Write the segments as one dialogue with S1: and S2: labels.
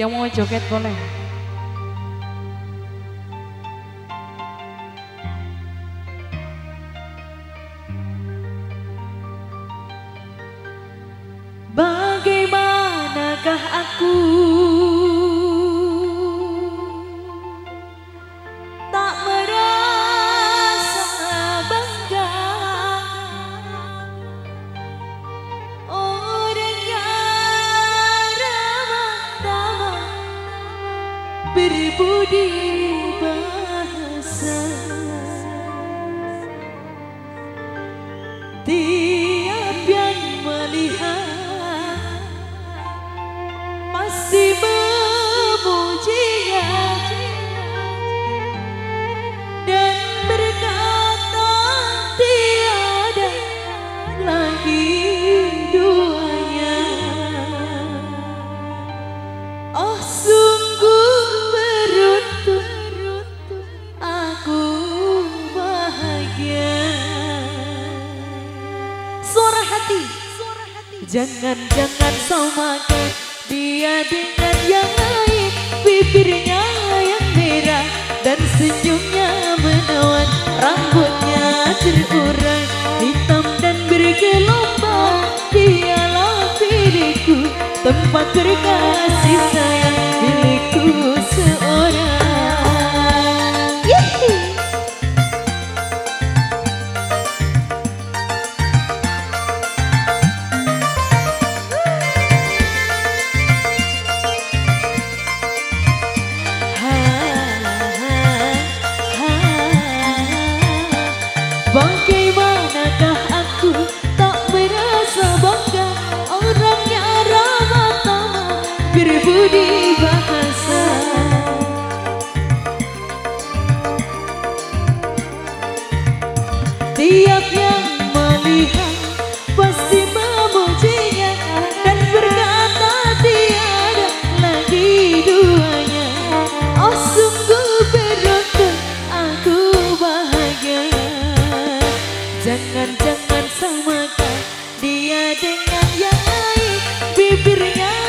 S1: Yang mau joget boleh. Bagaimanakah aku Jangan-jangan samakan dia dengan yang lain. Bibirnya yang merah. Dan senyumnya menawan. Rambutnya terurai hitam dan bergelombang. Dialah diriku. Tempat berkasih Jangan-jangan samakan dia dengan yang lain. Bibirnya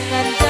S1: dengan